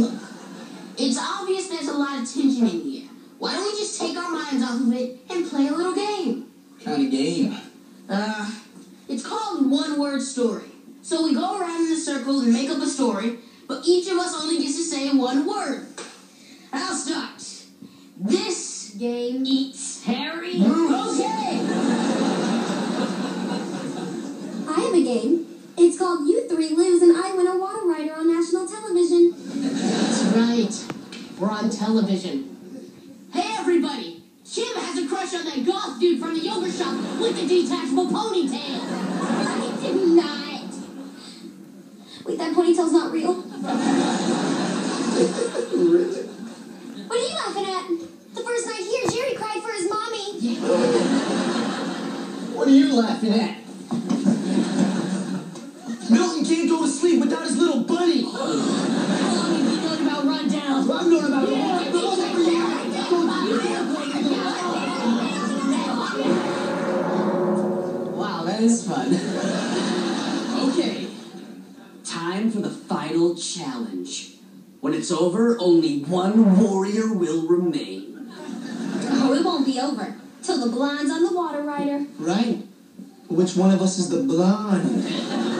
look. It's obvious there's a lot of tension in here. Why don't we just take our minds off of it and play a little game? What kind of game? Uh, it's called one word story. So we go around in a circle and make up a story, but each of us only gets to say one word. I'll start. This game eats Harry. Okay. I have a game. It's called You Three Lose and I Win a Water We're on television. Hey, everybody! Kim has a crush on that goth dude from the yogurt shop with the detachable ponytail. I did not. Wait, that ponytail's not real. What are you laughing at? The first night here, Jerry cried for his mommy. What are you laughing at? Milton can't go to sleep without his little bunny. Is fun. okay. Time for the final challenge. When it's over, only one warrior will remain. Oh, it won't be over till the blonde's on the water rider. Right. Which one of us is the blonde?